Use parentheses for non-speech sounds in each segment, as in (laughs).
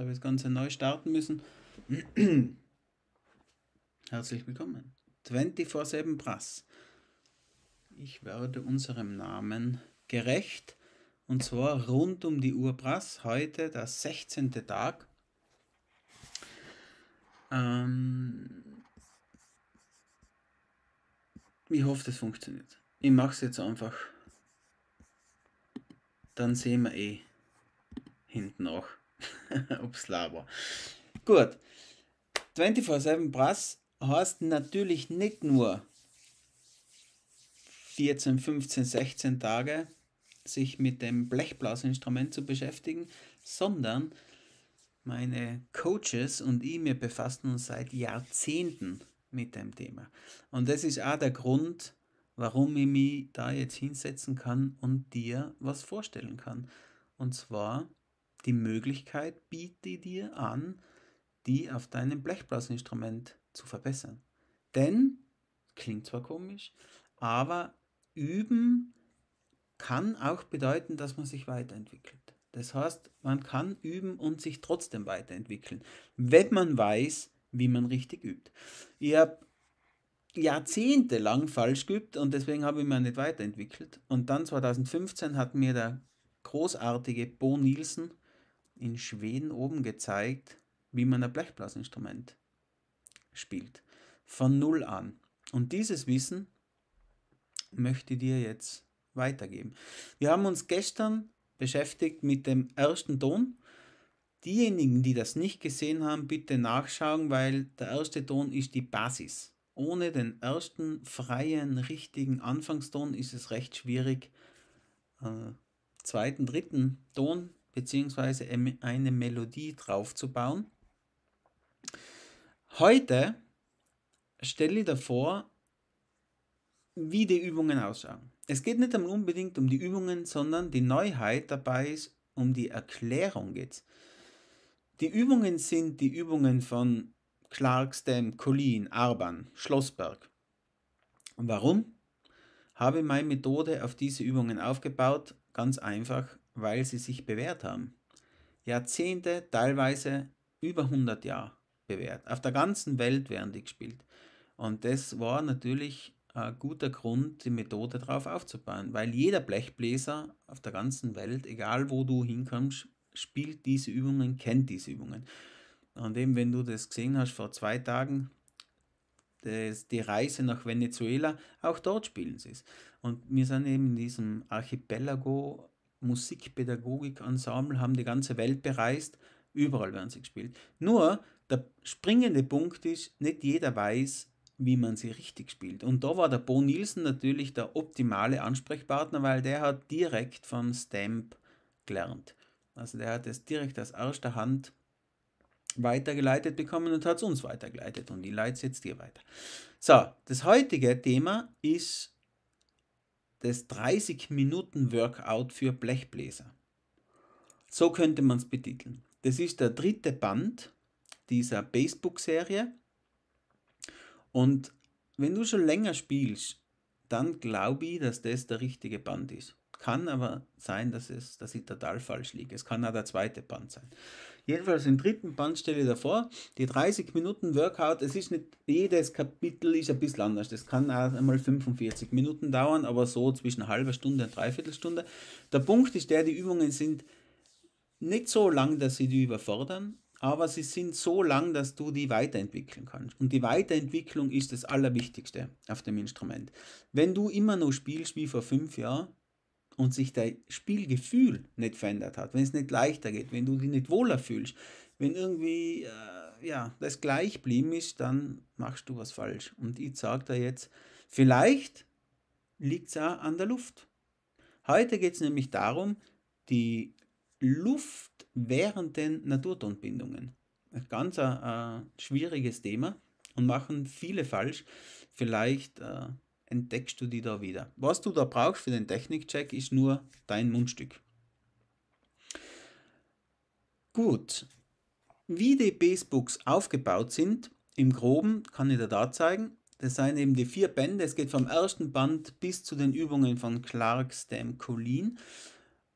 habe ich das Ganze neu starten müssen. (clears throat) Herzlich willkommen. 24-7 Brass. Ich werde unserem Namen gerecht und zwar rund um die Uhr Brass. Heute der 16. Tag. Ähm ich hoffe, das funktioniert. Ich mache es jetzt einfach. Dann sehen wir eh hinten auch, (laughs) es war. Gut. 24-7 Brass heißt natürlich nicht nur 14, 15, 16 Tage sich mit dem Blechblasinstrument zu beschäftigen, sondern meine Coaches und ich, wir befassen uns seit Jahrzehnten mit dem Thema. Und das ist auch der Grund, warum ich mich da jetzt hinsetzen kann und dir was vorstellen kann. Und zwar die Möglichkeit biete ich dir an, die auf deinem Blechblasinstrument zu verbessern. Denn, klingt zwar komisch, aber üben kann auch bedeuten, dass man sich weiterentwickelt. Das heißt, man kann üben und sich trotzdem weiterentwickeln, wenn man weiß, wie man richtig übt. Ich habe jahrzehntelang falsch geübt und deswegen habe ich mich nicht weiterentwickelt. Und dann 2015 hat mir der großartige Bo Nielsen in Schweden oben gezeigt, wie man ein Blechblasinstrument spielt. Von null an. Und dieses Wissen möchte ich dir jetzt weitergeben. Wir haben uns gestern beschäftigt mit dem ersten Ton. Diejenigen, die das nicht gesehen haben, bitte nachschauen, weil der erste Ton ist die Basis. Ohne den ersten freien, richtigen Anfangston ist es recht schwierig, äh, zweiten, dritten Ton bzw. eine Melodie drauf zu bauen. Heute stelle ich davor, wie die Übungen ausschauen. Es geht nicht unbedingt um die Übungen, sondern die Neuheit dabei ist, um die Erklärung geht's. Die Übungen sind die Übungen von Clarksdam, Collin, Arban, Schlossberg. Warum habe ich meine Methode auf diese Übungen aufgebaut? Ganz einfach, weil sie sich bewährt haben. Jahrzehnte, teilweise über 100 Jahre bewährt. Auf der ganzen Welt werden die gespielt. Und das war natürlich ein guter Grund, die Methode darauf aufzubauen, weil jeder Blechbläser auf der ganzen Welt, egal wo du hinkommst, spielt diese Übungen, kennt diese Übungen. Und eben, wenn du das gesehen hast vor zwei Tagen, das, die Reise nach Venezuela, auch dort spielen sie es. Und wir sind eben in diesem Archipelago Musikpädagogik-Ensemble, haben die ganze Welt bereist, überall werden sie gespielt. Nur, der springende Punkt ist, nicht jeder weiß, wie man sie richtig spielt. Und da war der Bo Nielsen natürlich der optimale Ansprechpartner, weil der hat direkt vom Stamp gelernt. Also der hat es direkt aus erster Hand weitergeleitet bekommen und hat es uns weitergeleitet und ich leite es jetzt dir weiter. So, das heutige Thema ist das 30 Minuten Workout für Blechbläser. So könnte man es betiteln. Das ist der dritte Band dieser Facebook-Serie und wenn du schon länger spielst, dann glaube ich, dass das der richtige Band ist. Kann aber sein, dass, es, dass ich total falsch liege. Es kann auch der zweite Band sein. Jedenfalls im dritten Band stelle ich davor, die 30 Minuten Workout, es ist nicht, jedes Kapitel ist ein bisschen anders. Das kann auch einmal 45 Minuten dauern, aber so zwischen halben Stunde und dreiviertel Stunde. Der Punkt ist der, die Übungen sind nicht so lang, dass sie die überfordern, aber sie sind so lang, dass du die weiterentwickeln kannst. Und die Weiterentwicklung ist das Allerwichtigste auf dem Instrument. Wenn du immer noch spielst wie vor fünf Jahren und sich dein Spielgefühl nicht verändert hat, wenn es nicht leichter geht, wenn du dich nicht wohler fühlst, wenn irgendwie äh, ja, das gleich geblieben ist, dann machst du was falsch. Und ich sage dir jetzt, vielleicht liegt es auch an der Luft. Heute geht es nämlich darum, die Luft während den Naturtonbindungen. Ein ganz äh, schwieriges Thema und machen viele falsch. Vielleicht äh, entdeckst du die da wieder. Was du da brauchst für den Technikcheck ist nur dein Mundstück. Gut. Wie die Basebooks aufgebaut sind, im Groben kann ich dir da zeigen. Das sind eben die vier Bände. Es geht vom ersten Band bis zu den Übungen von Clark Stam Colleen.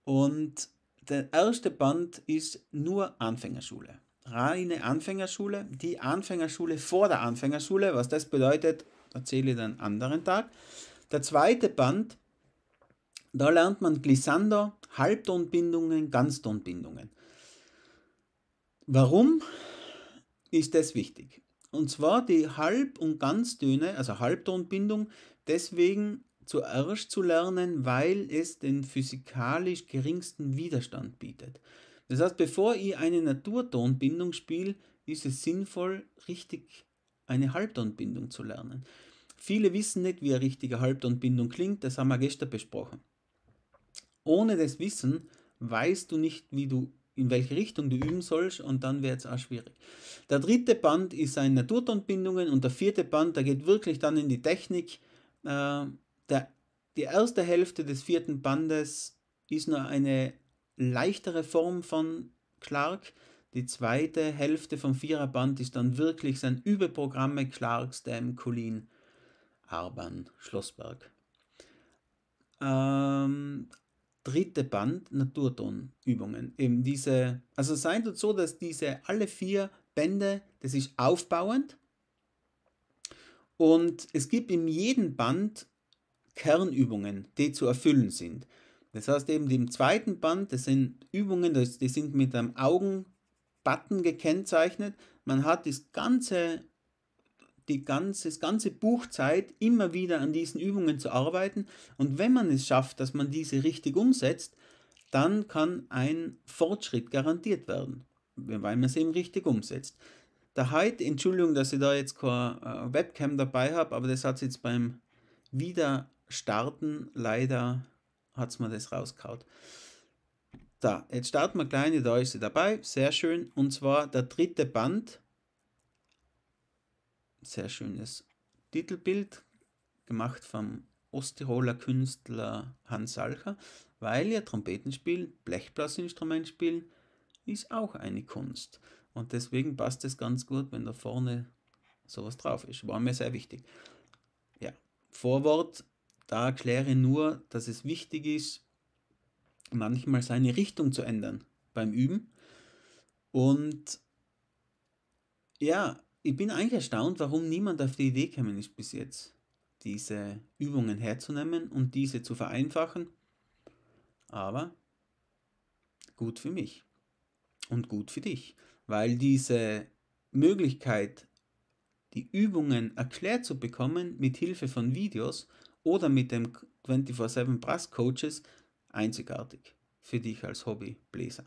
Und der erste Band ist nur Anfängerschule. Reine Anfängerschule. Die Anfängerschule vor der Anfängerschule, was das bedeutet, erzähle ich dann anderen Tag. Der zweite Band, da lernt man Glissando, Halbtonbindungen, Ganztonbindungen. Warum ist das wichtig? Und zwar die Halb- und Ganztöne, also Halbtonbindung, deswegen zuerst zu lernen, weil es den physikalisch geringsten Widerstand bietet. Das heißt, bevor ich eine Naturtonbindung spiele, ist es sinnvoll, richtig eine Halbtonbindung zu lernen. Viele wissen nicht, wie eine richtige Halbtonbindung klingt, das haben wir gestern besprochen. Ohne das Wissen weißt du nicht, wie du in welche Richtung du üben sollst und dann wird es auch schwierig. Der dritte Band ist ein Naturtonbindungen und der vierte Band, der geht wirklich dann in die Technik. Äh, der, die erste Hälfte des vierten Bandes ist nur eine leichtere Form von Clark. Die zweite Hälfte vom Viererband ist dann wirklich sein Überprogramme Clark, Stem, Colin, Arban, Schlossberg. Ähm, dritte Band Naturtonübungen. Eben diese, also sein tut so, dass diese alle vier Bände, das ist aufbauend und es gibt in jedem Band Kernübungen, die zu erfüllen sind. Das heißt eben im zweiten Band, das sind Übungen, die sind mit einem Augenbutton gekennzeichnet. Man hat das ganze, die ganze, das ganze Buch Zeit, immer wieder an diesen Übungen zu arbeiten. Und wenn man es schafft, dass man diese richtig umsetzt, dann kann ein Fortschritt garantiert werden, weil man es eben richtig umsetzt. Der Hyde, Entschuldigung, dass ich da jetzt keine äh, Webcam dabei habe, aber das hat jetzt beim Wieder starten, leider hat es mir das rausgehauen. Da, jetzt starten wir kleine, da ist sie dabei, sehr schön. Und zwar der dritte Band. Sehr schönes Titelbild, gemacht vom Osttiroler Künstler Hans Salcher, weil ja Trompetenspiel, Blechblasinstrument spielen, ist auch eine Kunst. Und deswegen passt es ganz gut, wenn da vorne sowas drauf ist. War mir sehr wichtig. Ja, Vorwort da erkläre nur, dass es wichtig ist, manchmal seine Richtung zu ändern beim Üben. Und ja, ich bin eigentlich erstaunt, warum niemand auf die Idee gekommen ist bis jetzt, diese Übungen herzunehmen und diese zu vereinfachen. Aber gut für mich und gut für dich, weil diese Möglichkeit, die Übungen erklärt zu bekommen mit Hilfe von Videos oder mit dem 24-7 Brass Coaches einzigartig für dich als Hobbybläser.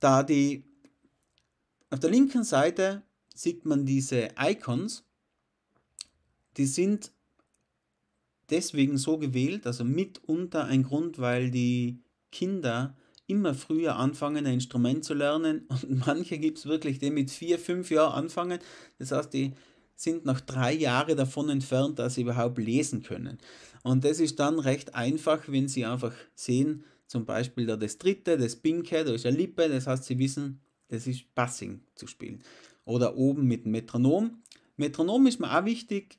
Da die auf der linken Seite sieht man diese Icons, die sind deswegen so gewählt, also mitunter ein Grund, weil die Kinder immer früher anfangen, ein Instrument zu lernen und (laughs) manche gibt es wirklich, die mit vier, fünf Jahren anfangen. Das heißt, die sind noch drei Jahre davon entfernt, dass sie überhaupt lesen können. Und das ist dann recht einfach, wenn sie einfach sehen, zum Beispiel da das dritte, das Pinke, da ist eine Lippe, das heißt, sie wissen, das ist Passing zu spielen. Oder oben mit dem Metronom. Metronom ist mir auch wichtig,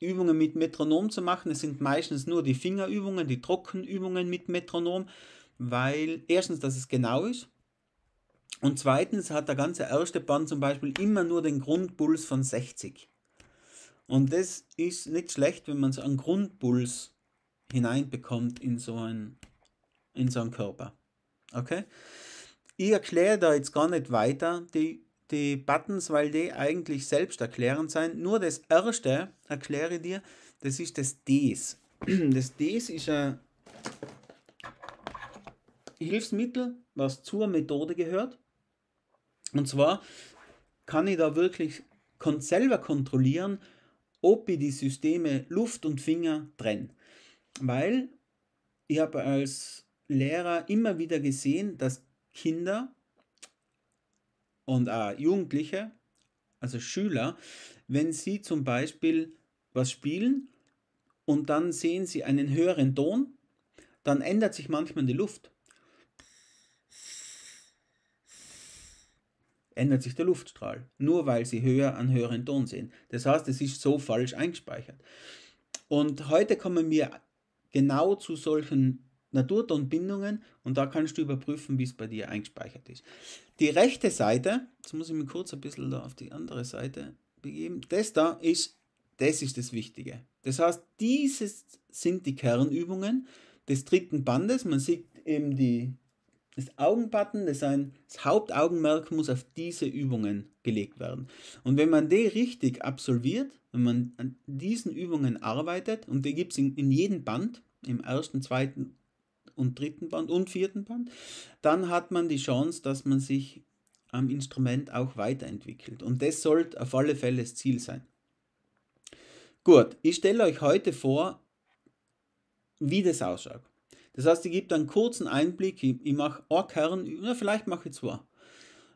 Übungen mit Metronom zu machen. Es sind meistens nur die Fingerübungen, die Trockenübungen mit Metronom, weil erstens, dass es genau ist und zweitens hat der ganze erste Band zum Beispiel immer nur den Grundpuls von 60. Und das ist nicht schlecht, wenn man so einen Grundpuls hineinbekommt in so einen, in so einen Körper. Okay? Ich erkläre da jetzt gar nicht weiter die, die Buttons, weil die eigentlich selbst erklärend sind. Nur das erste erkläre ich dir, das ist das Ds. (clears throat) Das Ds ist ein Hilfsmittel, was zur Methode gehört. Und zwar kann ich da wirklich selber kontrollieren, ob ich die Systeme Luft und Finger trenne. Weil ich habe als Lehrer immer wieder gesehen, dass Kinder und auch Jugendliche, also Schüler, wenn sie zum Beispiel was spielen und dann sehen sie einen höheren Ton, dann ändert sich manchmal die Luft. Ändert sich der Luftstrahl, nur weil sie höher an höheren Ton sehen. Das heißt, es ist so falsch eingespeichert. Und heute kommen wir genau zu solchen Naturtonbindungen und da kannst du überprüfen, wie es bei dir eingespeichert ist. Die rechte Seite, jetzt muss ich mich kurz ein bisschen da auf die andere Seite begeben, das da ist, das ist das Wichtige. Das heißt, dieses sind die Kernübungen des dritten Bandes. Man sieht eben die, das Augenbutton, das, ein, das Hauptaugenmerk muss auf diese Übungen gelegt werden. Und wenn man die richtig absolviert, wenn man an diesen Übungen arbeitet, und die gibt es in, in jedem Band, im ersten, zweiten und dritten Band und vierten Band, dann hat man die Chance, dass man sich am Instrument auch weiterentwickelt. Und das sollte auf alle Fälle das Ziel sein. Gut, ich stelle euch heute vor, wie das ausschaut. Das heißt, ich gebe einen kurzen Einblick, ich, ich mache eine Kernübung, ja, vielleicht mache ich zwei.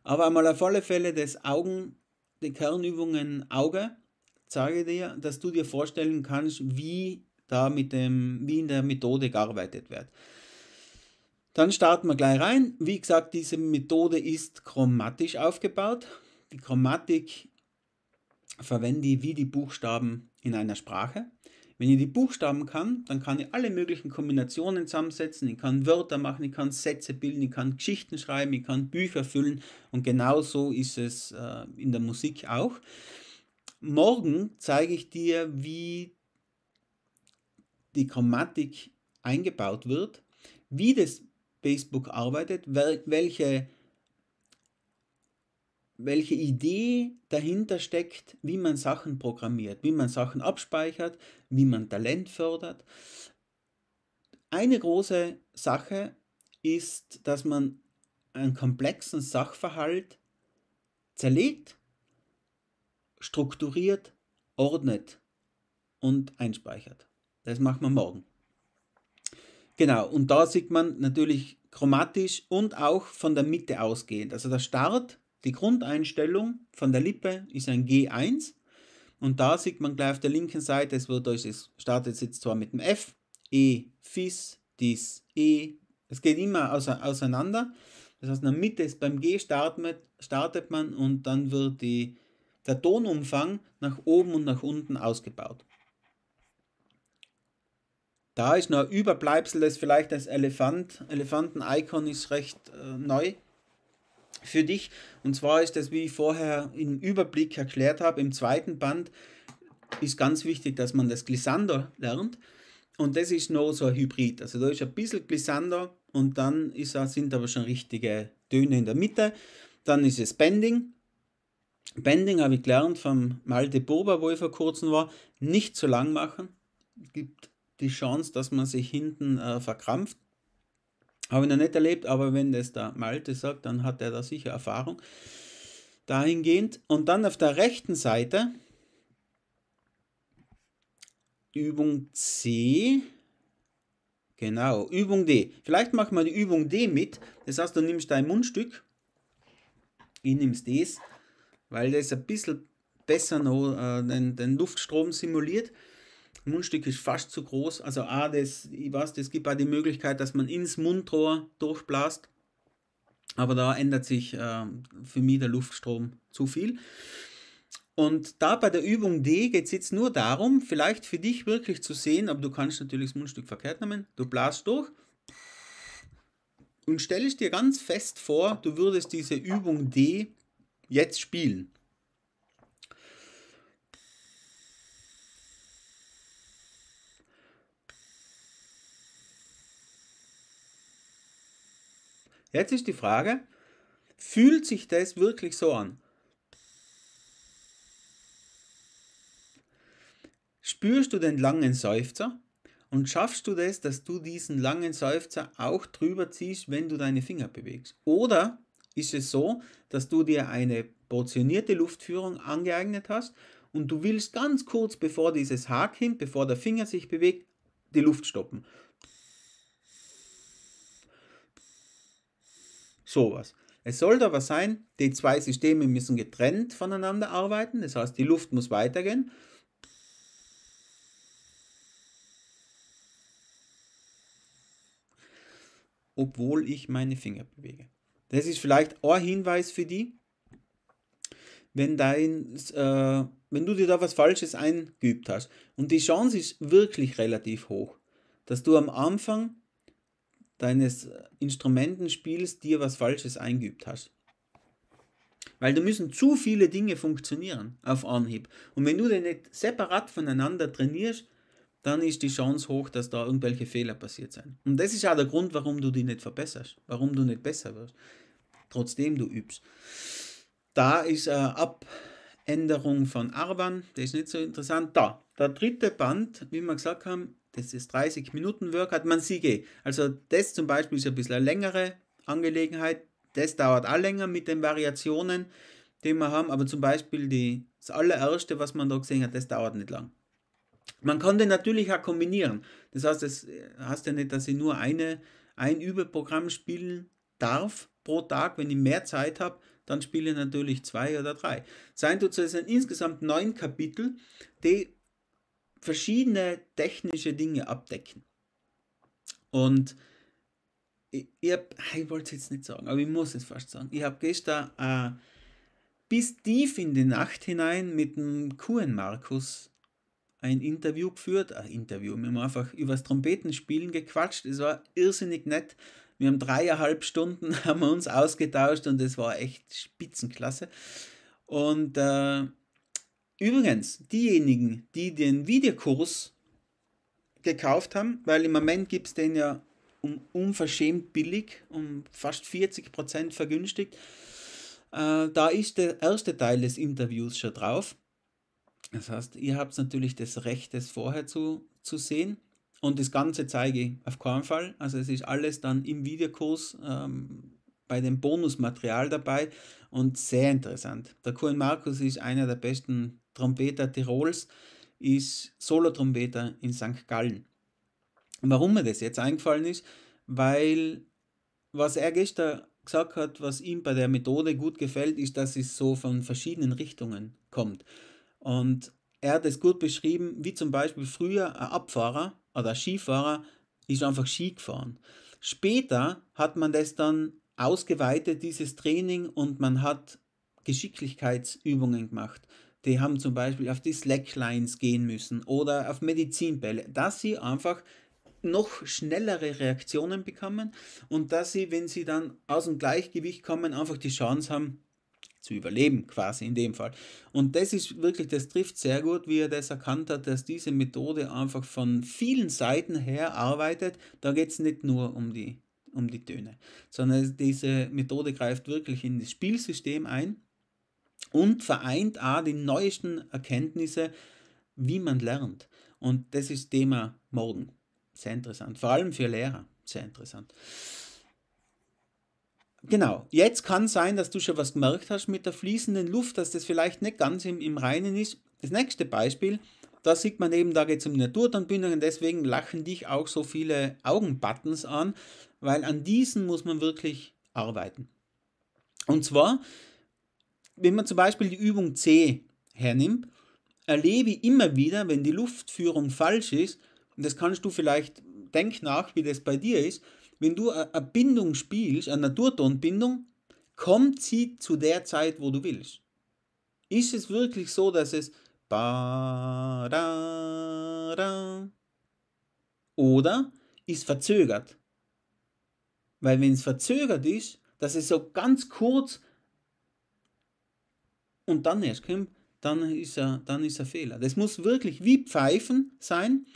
Aber einmal auf alle Fälle das Augen, die Kernübungen Auge, zeige dir, dass du dir vorstellen kannst, wie da mit dem, wie in der Methode gearbeitet wird. Dann starten wir gleich rein. Wie gesagt, diese Methode ist chromatisch aufgebaut. Die Chromatik verwende ich wie die Buchstaben in einer Sprache. Wenn ich die Buchstaben kann, dann kann ich alle möglichen Kombinationen zusammensetzen. Ich kann Wörter machen, ich kann Sätze bilden, ich kann Geschichten schreiben, ich kann Bücher füllen und genau so ist es äh, in der Musik auch. Morgen zeige ich dir, wie die Chromatik eingebaut wird, wie das Facebook arbeitet, welche, welche Idee dahinter steckt, wie man Sachen programmiert, wie man Sachen abspeichert, wie man Talent fördert. Eine große Sache ist, dass man einen komplexen Sachverhalt zerlegt, strukturiert, ordnet und einspeichert. Das machen wir morgen. Genau, und da sieht man natürlich chromatisch und auch von der Mitte ausgehend. Also der Start, die Grundeinstellung von der Lippe ist ein G1 und da sieht man gleich auf der linken Seite, es wird es startet jetzt zwar mit dem F, E, Fis, Dis, E, es geht immer auseinander. Das heißt, in der Mitte ist beim G startet, startet man und dann wird die, der Tonumfang nach oben und nach unten ausgebaut. Da ist noch ein Überbleibsel, das vielleicht das Elefant, Elefanten-Icon ist recht äh, neu für dich. Und zwar ist das, wie ich vorher im Überblick erklärt habe, im zweiten Band ist ganz wichtig, dass man das Glissando lernt. Und das ist noch so ein Hybrid. Also da ist ein bisschen Glissando und dann ist, sind aber schon richtige Töne in der Mitte. Dann ist es Bending. Bending habe ich gelernt vom Malte Burba, wo ich vor kurzem war. Nicht zu lang machen. Gibt die Chance, dass man sich hinten äh, verkrampft. Habe ich noch nicht erlebt, aber wenn das der Malte sagt, dann hat er da sicher Erfahrung dahingehend. Und dann auf der rechten Seite Übung C. Genau, Übung D. Vielleicht machen wir die Übung D mit. Das heißt, du nimmst dein Mundstück. Ich nehme das, weil das ein bisschen besser noch äh, den, den Luftstrom simuliert. Mundstück ist fast zu groß. Also A, das, ich weiß, es gibt auch die Möglichkeit, dass man ins Mundrohr durchblasst. Aber da ändert sich äh, für mich der Luftstrom zu viel. Und da bei der Übung D geht es jetzt nur darum, vielleicht für dich wirklich zu sehen, aber du kannst natürlich das Mundstück verkehrt nehmen. Du blasst durch und stellst dir ganz fest vor, du würdest diese Übung D jetzt spielen. Jetzt ist die Frage, fühlt sich das wirklich so an? Spürst du den langen Seufzer? Und schaffst du das, dass du diesen langen Seufzer auch drüber ziehst, wenn du deine Finger bewegst? Oder ist es so, dass du dir eine portionierte Luftführung angeeignet hast und du willst ganz kurz, bevor dieses Haar kommt, bevor der Finger sich bewegt, die Luft stoppen? Sowas. Es sollte aber sein, die zwei Systeme müssen getrennt voneinander arbeiten, das heißt, die Luft muss weitergehen. Obwohl ich meine Finger bewege. Das ist vielleicht ein Hinweis für die, wenn, dein, äh, wenn du dir da was Falsches eingeübt hast. Und die Chance ist wirklich relativ hoch, dass du am Anfang deines Instrumentenspiels dir was Falsches eingeübt hast. Weil da müssen zu viele Dinge funktionieren auf Anhieb. Und wenn du die nicht separat voneinander trainierst, dann ist die Chance hoch, dass da irgendwelche Fehler passiert sind. Und das ist auch der Grund, warum du die nicht verbesserst, warum du nicht besser wirst, trotzdem du übst. Da ist eine Abänderung von Arban, das ist nicht so interessant. Da, der dritte Band, wie wir gesagt haben, das ist 30 Minuten Workout, man sieht eh. Also das zum Beispiel ist ein bisschen eine längere Angelegenheit, das dauert auch länger mit den Variationen, die wir haben, aber zum Beispiel die, das allererste, was man da gesehen hat, das dauert nicht lang. Man kann den natürlich auch kombinieren. Das heißt, es heißt ja nicht, dass ich nur eine, ein Überprogramm spielen darf pro Tag. Wenn ich mehr Zeit habe, dann spiele ich natürlich zwei oder drei. Sein tut es sind insgesamt neun Kapitel, die verschiedene technische Dinge abdecken. Und ich, ich, ich wollte es jetzt nicht sagen, aber ich muss es fast sagen. Ich habe gestern äh, bis tief in die Nacht hinein mit dem Kuhn Markus ein Interview geführt, ein Interview, wir haben einfach über das Trompetenspielen gequatscht, es war irrsinnig nett. Wir haben dreieinhalb Stunden (laughs) haben wir uns ausgetauscht und es war echt Spitzenklasse. Und äh, übrigens, diejenigen, die den Videokurs gekauft haben, weil im Moment gibt es den ja um unverschämt billig, um fast 40% vergünstigt, äh, da ist der erste Teil des Interviews schon drauf. Das heißt, ihr habt natürlich das Recht, das vorher zu, zu sehen. Und das Ganze zeige ich auf keinen Fall. Also es ist alles dann im Videokurs ähm, bei dem Bonusmaterial dabei und sehr interessant. Der Kuhn Markus ist einer der besten Trompeter Tirols, ist Solotrompeter in St. Gallen. Warum mir das jetzt eingefallen ist, weil was er gestern gesagt hat, was ihm bei der Methode gut gefällt, ist, dass es so von verschiedenen Richtungen kommt. Und er hat es gut beschrieben, wie zum Beispiel früher ein Abfahrer oder ein Skifahrer ist einfach Ski gefahren. Später hat man das dann ausgeweitet, dieses Training, und man hat Geschicklichkeitsübungen gemacht. Die haben zum Beispiel auf die Slacklines gehen müssen oder auf Medizinbälle, dass sie einfach noch schnellere Reaktionen bekommen und dass sie, wenn sie dann aus dem Gleichgewicht kommen, einfach die Chance haben, zu überleben, quasi in dem Fall. Und das ist wirklich, das trifft sehr gut, wie er das erkannt hat, dass diese Methode einfach von vielen Seiten her arbeitet. Da geht es nicht nur um die, um die Töne, sondern diese Methode greift wirklich in das Spielsystem ein und vereint auch die neuesten Erkenntnisse, wie man lernt. Und das ist Thema morgen. Sehr interessant. Vor allem für Lehrer. Sehr interessant. Genau, jetzt kann sein, dass du schon was gemerkt hast mit der fließenden Luft, dass das vielleicht nicht ganz im, im Reinen ist. Das nächste Beispiel, da sieht man eben, da geht es um Naturtonbindungen, deswegen lachen dich auch so viele Augenbuttons an, weil an diesen muss man wirklich arbeiten. Und zwar, wenn man zum Beispiel die Übung C hernimmt, erlebe ich immer wieder, wenn die Luftführung falsch ist, und das kannst du vielleicht, denk nach, wie das bei dir ist, wenn du eine Bindung spielst, eine Naturtonbindung, kommt sie zu der Zeit, wo du willst. Ist es wirklich so, dass es ba, da, da, oder ist verzögert? Weil wenn es verzögert ist, dass es so ganz kurz und dann erst kommt, dann ist er, dann ist er Fehler. Das muss wirklich wie Pfeifen sein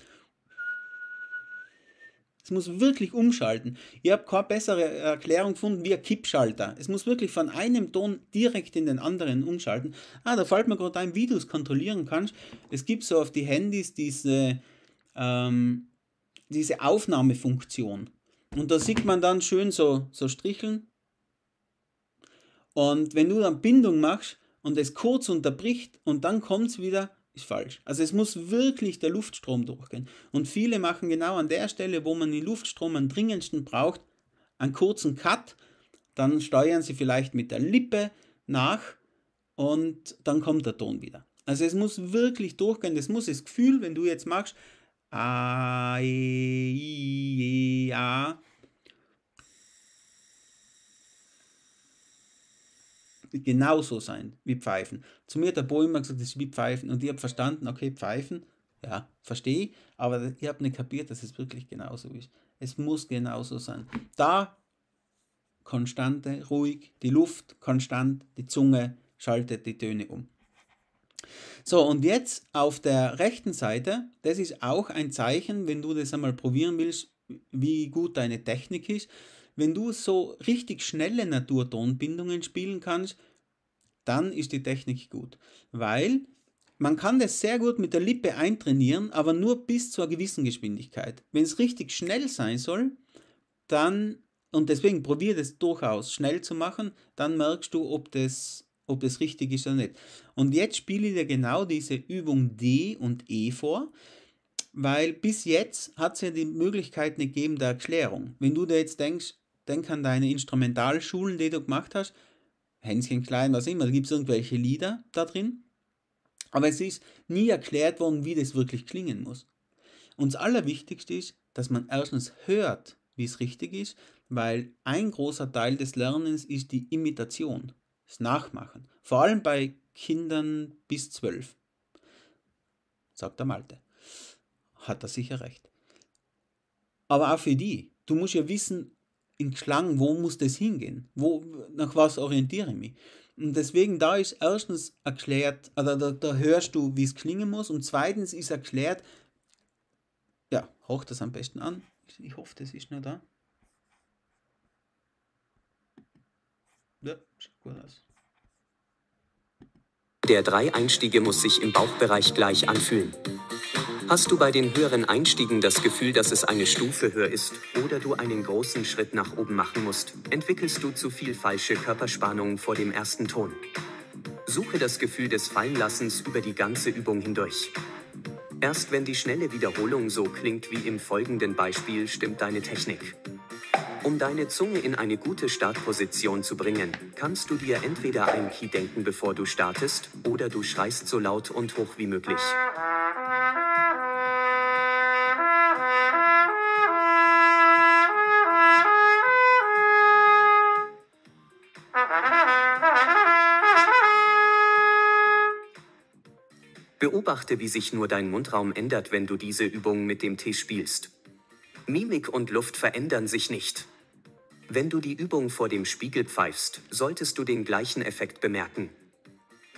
es muss wirklich umschalten. Ich habe keine bessere Erklärung gefunden wie ein Kippschalter. Es muss wirklich von einem Ton direkt in den anderen umschalten. Ah, da fällt mir gerade ein, wie du es kontrollieren kannst. Es gibt so auf die Handys diese, ähm, diese Aufnahmefunktion. Und da sieht man dann schön so, so Stricheln. Und wenn du dann Bindung machst und es kurz unterbricht und dann kommt es wieder, ist falsch. Also es muss wirklich der Luftstrom durchgehen. Und viele machen genau an der Stelle, wo man den Luftstrom am dringendsten braucht, einen kurzen Cut. Dann steuern sie vielleicht mit der Lippe nach und dann kommt der Ton wieder. Also es muss wirklich durchgehen. Das muss das Gefühl, wenn du jetzt machst, A, E, I, E, A, genauso sein wie Pfeifen. Zu mir hat der Bo immer gesagt, das ist wie Pfeifen. Und ich habe verstanden, okay, Pfeifen, ja, verstehe aber ich habe nicht kapiert, dass es wirklich genauso ist. Es muss genauso sein. Da Konstante, ruhig, die Luft konstant, die Zunge schaltet die Töne um. So, und jetzt auf der rechten Seite, das ist auch ein Zeichen, wenn du das einmal probieren willst, wie gut deine Technik ist. Wenn du so richtig schnelle Naturtonbindungen spielen kannst, dann ist die Technik gut. Weil man kann das sehr gut mit der Lippe eintrainieren, aber nur bis zu einer gewissen Geschwindigkeit. Wenn es richtig schnell sein soll, dann, und deswegen probier das durchaus schnell zu machen, dann merkst du, ob das ob das richtig ist oder nicht. Und jetzt spiele ich dir genau diese Übung D und E vor, weil bis jetzt hat es ja die Möglichkeit nicht gegeben der Erklärung. Wenn du dir jetzt denkst, denk an deine Instrumentalschulen, die du gemacht hast, Hänschen klein, was immer, da gibt es irgendwelche Lieder da drin, aber es ist nie erklärt worden, wie das wirklich klingen muss. Und das Allerwichtigste ist, dass man erstens hört, wie es richtig ist, weil ein großer Teil des Lernens ist die Imitation das Nachmachen. Vor allem bei Kindern bis zwölf. Sagt der Malte. Hat er sicher recht. Aber auch für die. Du musst ja wissen, in Klang, wo muss das hingehen? Wo, nach was orientiere ich mich? Und deswegen, da ist erstens erklärt, oder da, da hörst du, wie es klingen muss, und zweitens ist erklärt, ja, hoch das am besten an. Ich hoffe, das ist nur da. Ja, sieht gut aus. Der drei Einstiege muss sich im Bauchbereich gleich anfühlen. Hast du bei den höheren Einstiegen das Gefühl, dass es eine Stufe höher ist oder du einen großen Schritt nach oben machen musst, entwickelst du zu viel falsche Körperspannung vor dem ersten Ton. Suche das Gefühl des Fallenlassens über die ganze Übung hindurch. Erst wenn die schnelle Wiederholung so klingt wie im folgenden Beispiel, stimmt deine Technik. Um deine Zunge in eine gute Startposition zu bringen, kannst du dir entweder ein Key denken, bevor du startest, oder du schreist so laut und hoch wie möglich. Beobachte, wie sich nur dein Mundraum ändert, wenn du diese Übung mit dem T spielst. Mimik und Luft verändern sich nicht. Wenn du die Übung vor dem Spiegel pfeifst, solltest du den gleichen Effekt bemerken.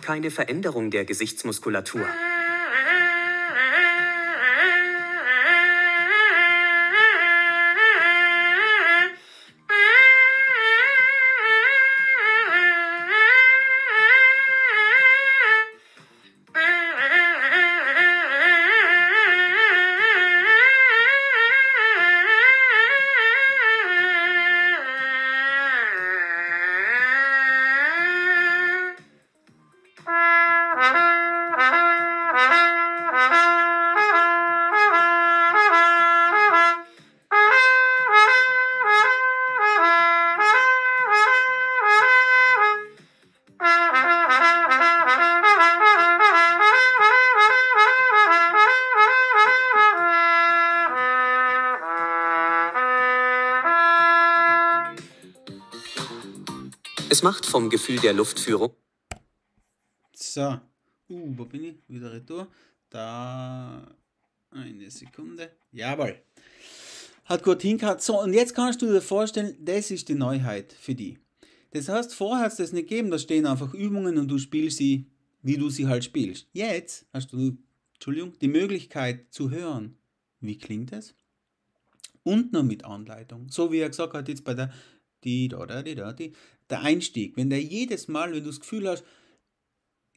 Keine Veränderung der Gesichtsmuskulatur. Macht vom Gefühl der Luftführung. So, uh, wo bin ich? Wieder retour. Da, eine Sekunde. Jawohl. Hat gut hingehört. So, und jetzt kannst du dir vorstellen, das ist die Neuheit für die. Das heißt, vorher hat es das nicht gegeben, da stehen einfach Übungen und du spielst sie, wie du sie halt spielst. Jetzt hast du, Entschuldigung, die Möglichkeit zu hören, wie klingt es? Und noch mit Anleitung. So wie er gesagt hat, jetzt bei der die, da, da, die, da, die, der Einstieg, wenn der jedes Mal, wenn du das Gefühl hast,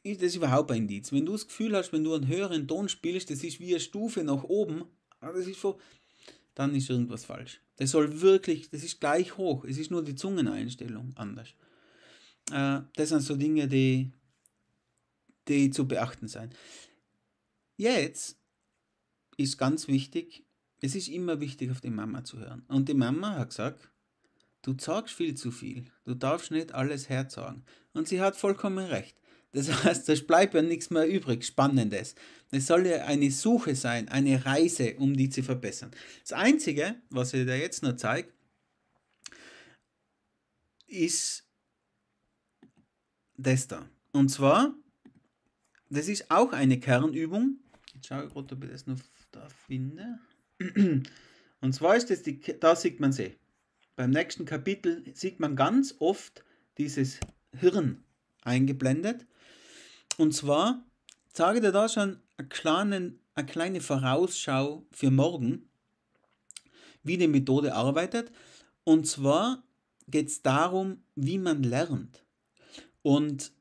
ist das überhaupt ein Indiz. Wenn du das Gefühl hast, wenn du einen höheren Ton spielst, das ist wie eine Stufe nach oben, ah, das ist so, dann ist irgendwas falsch. Das soll wirklich, das ist gleich hoch. Es ist nur die Zungeneinstellung anders. Äh, das sind so Dinge, die, die zu beachten sind. Jetzt ist ganz wichtig, es ist immer wichtig, auf die Mama zu hören. Und die Mama hat gesagt, Du sagst viel zu viel. Du darfst nicht alles herzagen. Und sie hat vollkommen recht. Das (laughs) heißt, es bleibt ja nichts mehr übrig, Spannendes. Es soll ja eine Suche sein, eine Reise, um die zu verbessern. Das Einzige, was ich dir jetzt noch zeige, ist das da. Und zwar, das ist auch eine Kernübung. Jetzt schaue ich gerade, ob ich das noch da finde. (clears throat) Und zwar ist das, die, da sieht man sie. Beim nächsten Kapitel sieht man ganz oft dieses Hirn eingeblendet. Und zwar zeige dir da schon eine kleine, eine kleine Vorausschau für morgen, wie die Methode arbeitet. Und zwar geht es darum, wie man lernt. Und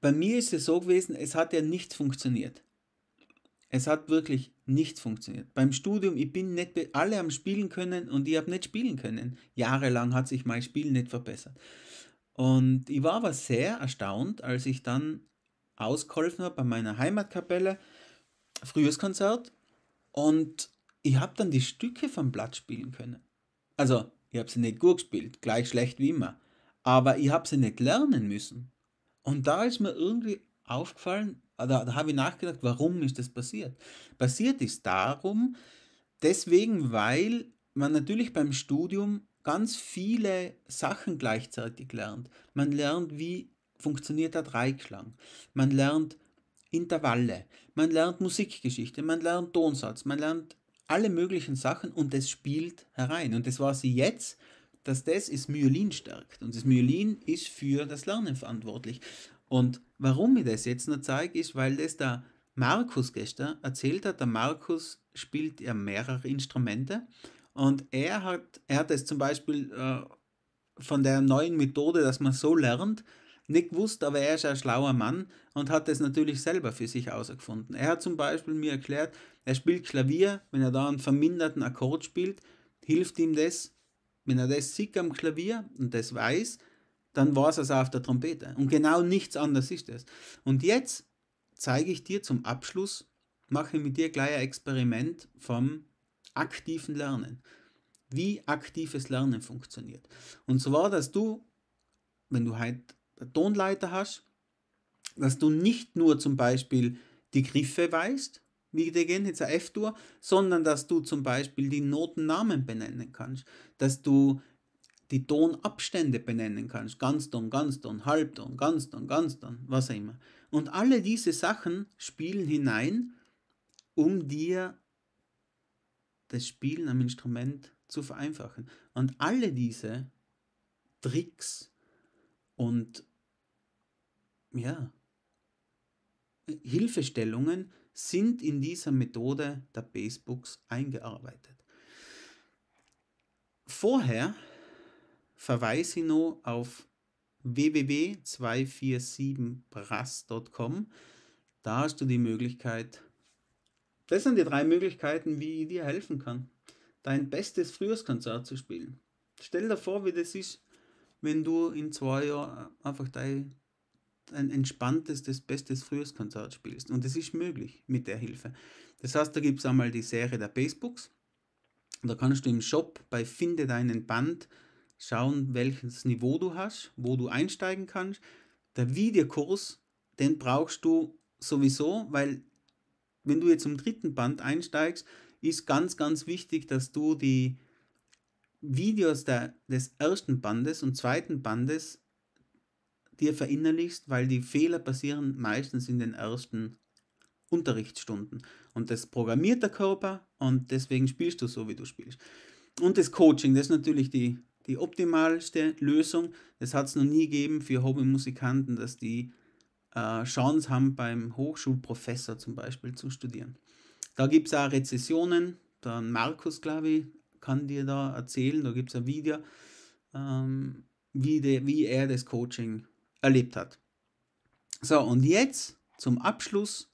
bei mir ist es so gewesen, es hat ja nicht funktioniert. Es hat wirklich nicht funktioniert. Beim Studium, ich bin nicht, alle haben spielen können und ich habe nicht spielen können. Jahrelang hat sich mein Spiel nicht verbessert. Und ich war aber sehr erstaunt, als ich dann ausgeholfen habe bei meiner Heimatkapelle, Frühjahrskonzert, und ich habe dann die Stücke vom Blatt spielen können. Also, ich habe sie nicht gut gespielt, gleich schlecht wie immer, aber ich habe sie nicht lernen müssen. Und da ist mir irgendwie aufgefallen, da, da habe ich nachgedacht, warum ist das passiert? Passiert ist darum, deswegen, weil man natürlich beim Studium ganz viele Sachen gleichzeitig lernt. Man lernt, wie funktioniert der Dreiklang. Man lernt Intervalle, man lernt Musikgeschichte, man lernt Tonsatz, man lernt alle möglichen Sachen und das spielt herein. Und das war sie jetzt, dass das das Myelin stärkt. Und das Myelin ist für das Lernen verantwortlich. Und warum ich das jetzt noch zeige, ist, weil das der Markus gestern erzählt hat. Der Markus spielt ja mehrere Instrumente und er hat, er hat es zum Beispiel äh, von der neuen Methode, dass man so lernt, nicht gewusst, aber er ist ein schlauer Mann und hat das natürlich selber für sich herausgefunden. Er hat zum Beispiel mir erklärt, er spielt Klavier, wenn er da einen verminderten Akkord spielt, hilft ihm das, wenn er das sieht am Klavier und das weiß, dann war es also auf der Trompete. Und genau nichts anderes ist es. Und jetzt zeige ich dir zum Abschluss, mache mit dir gleich ein Experiment vom aktiven Lernen. Wie aktives Lernen funktioniert. Und zwar, dass du, wenn du halt eine Tonleiter hast, dass du nicht nur zum Beispiel die Griffe weißt, wie die gehen, jetzt ein F-Dur, sondern dass du zum Beispiel die Notennamen benennen kannst, dass du die Tonabstände benennen kannst, Ganzton, Ganzton, Halbton, Ganzton, Ganzton, was auch immer. Und alle diese Sachen spielen hinein, um dir das Spielen am Instrument zu vereinfachen. Und alle diese Tricks und ja, Hilfestellungen sind in dieser Methode der Basebooks eingearbeitet. Vorher verweise ich noch auf www.247brass.com. Da hast du die Möglichkeit, das sind die drei Möglichkeiten, wie ich dir helfen kann, dein bestes Frühjahrskonzert zu spielen. Stell dir vor, wie das ist, wenn du in zwei Jahren einfach dein, ein entspanntes, bestes Frühjahrskonzert spielst. Und das ist möglich mit der Hilfe. Das heißt, da gibt es einmal die Serie der Basebooks. Da kannst du im Shop bei Finde deinen Band schauen, welches Niveau du hast, wo du einsteigen kannst. Der Videokurs, den brauchst du sowieso, weil wenn du jetzt zum dritten Band einsteigst, ist ganz, ganz wichtig, dass du die Videos der, des ersten Bandes und zweiten Bandes dir verinnerlichst, weil die Fehler passieren meistens in den ersten Unterrichtsstunden. Und das programmiert der Körper und deswegen spielst du so, wie du spielst. Und das Coaching, das ist natürlich die, die optimalste Lösung. Das hat es noch nie gegeben für Hobbymusikanten, dass die äh, Chance haben, beim Hochschulprofessor zum Beispiel zu studieren. Da gibt es auch Rezessionen. Der Markus, glaube ich, kann dir da erzählen. Da gibt es ein Video, ähm, wie, de, wie er das Coaching erlebt hat. So, und jetzt zum Abschluss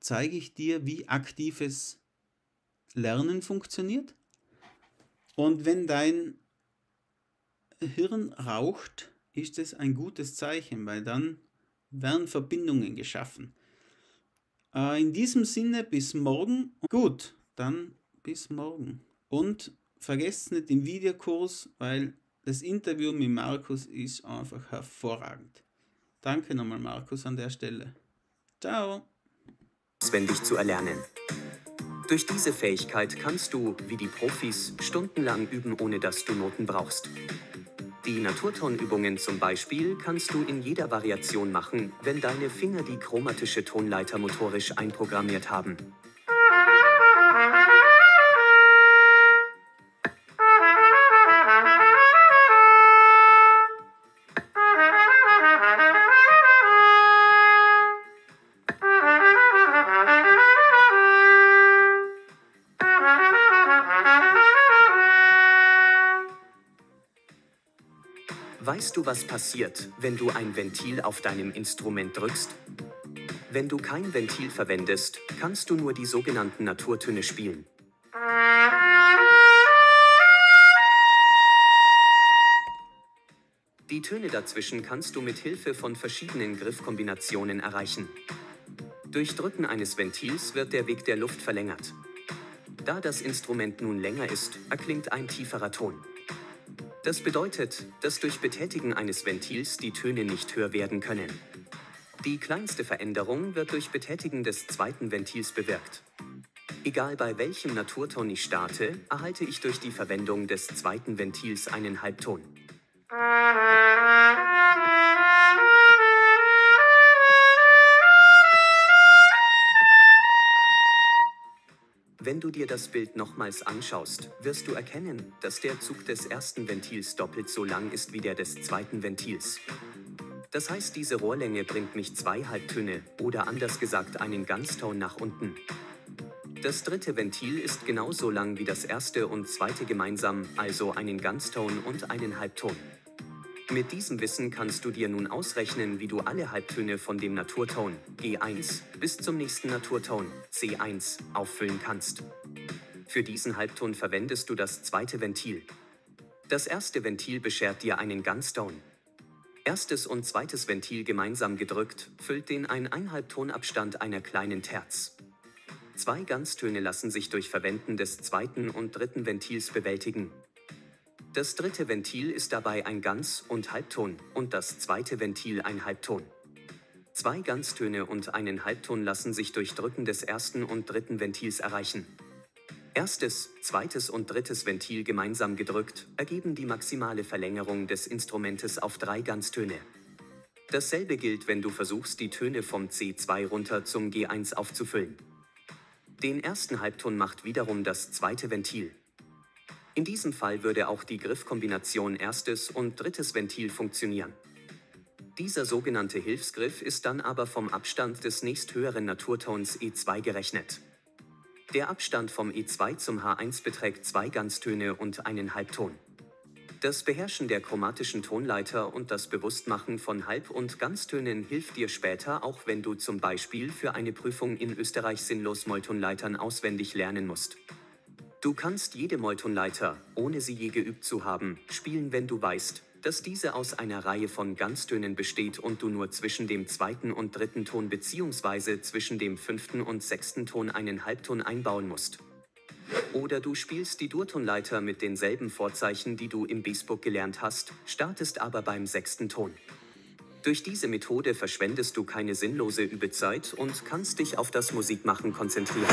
zeige ich dir, wie aktives Lernen funktioniert. Und wenn dein Hirn raucht, ist es ein gutes Zeichen, weil dann werden Verbindungen geschaffen. Äh, in diesem Sinne bis morgen. Gut, dann bis morgen. Und vergesst nicht den Videokurs, weil das Interview mit Markus ist einfach hervorragend. Danke nochmal, Markus, an der Stelle. Ciao. Auswendig zu erlernen. Durch diese Fähigkeit kannst du, wie die Profis, stundenlang üben, ohne dass du Noten brauchst. Die Naturtonübungen zum Beispiel kannst du in jeder Variation machen, wenn deine Finger die chromatische Tonleiter motorisch einprogrammiert haben. Weißt du, was passiert, wenn du ein Ventil auf deinem Instrument drückst? Wenn du kein Ventil verwendest, kannst du nur die sogenannten Naturtöne spielen. Die Töne dazwischen kannst du mit Hilfe von verschiedenen Griffkombinationen erreichen. Durch Drücken eines Ventils wird der Weg der Luft verlängert. Da das Instrument nun länger ist, erklingt ein tieferer Ton. Das bedeutet, dass durch Betätigen eines Ventils die Töne nicht höher werden können. Die kleinste Veränderung wird durch Betätigen des zweiten Ventils bewirkt. Egal bei welchem Naturton ich starte, erhalte ich durch die Verwendung des zweiten Ventils einen Halbton. Du dir das Bild nochmals anschaust, wirst du erkennen, dass der Zug des ersten Ventils doppelt so lang ist wie der des zweiten Ventils. Das heißt, diese Rohrlänge bringt mich zwei Halbtöne oder anders gesagt einen Ganzton nach unten. Das dritte Ventil ist genauso lang wie das erste und zweite gemeinsam, also einen Ganzton und einen Halbton. Mit diesem Wissen kannst du dir nun ausrechnen, wie du alle Halbtöne von dem Naturton G1 bis zum nächsten Naturton C1 auffüllen kannst. Für diesen Halbton verwendest du das zweite Ventil. Das erste Ventil beschert dir einen Ganzton. Erstes und zweites Ventil gemeinsam gedrückt, füllt den Eineinhalbtonabstand einer kleinen Terz. Zwei Ganztöne lassen sich durch Verwenden des zweiten und dritten Ventils bewältigen. Das dritte Ventil ist dabei ein Ganz- und Halbton und das zweite Ventil ein Halbton. Zwei Ganztöne und einen Halbton lassen sich durch Drücken des ersten und dritten Ventils erreichen. Erstes, zweites und drittes Ventil gemeinsam gedrückt ergeben die maximale Verlängerung des Instrumentes auf drei Ganztöne. Dasselbe gilt, wenn du versuchst, die Töne vom C2 runter zum G1 aufzufüllen. Den ersten Halbton macht wiederum das zweite Ventil. In diesem Fall würde auch die Griffkombination erstes und drittes Ventil funktionieren. Dieser sogenannte Hilfsgriff ist dann aber vom Abstand des nächsthöheren Naturtons E2 gerechnet. Der Abstand vom E2 zum H1 beträgt zwei Ganztöne und einen Halbton. Das Beherrschen der chromatischen Tonleiter und das Bewusstmachen von Halb- und Ganztönen hilft dir später, auch wenn du zum Beispiel für eine Prüfung in Österreich sinnlos Molltonleitern auswendig lernen musst. Du kannst jede Molltonleiter, ohne sie je geübt zu haben, spielen, wenn du weißt, dass diese aus einer Reihe von Ganztönen besteht und du nur zwischen dem zweiten und dritten Ton bzw. zwischen dem fünften und sechsten Ton einen Halbton einbauen musst. Oder du spielst die Durtonleiter mit denselben Vorzeichen, die du im B-Book gelernt hast, startest aber beim sechsten Ton. Durch diese Methode verschwendest du keine sinnlose Übezeit und kannst dich auf das Musikmachen konzentrieren.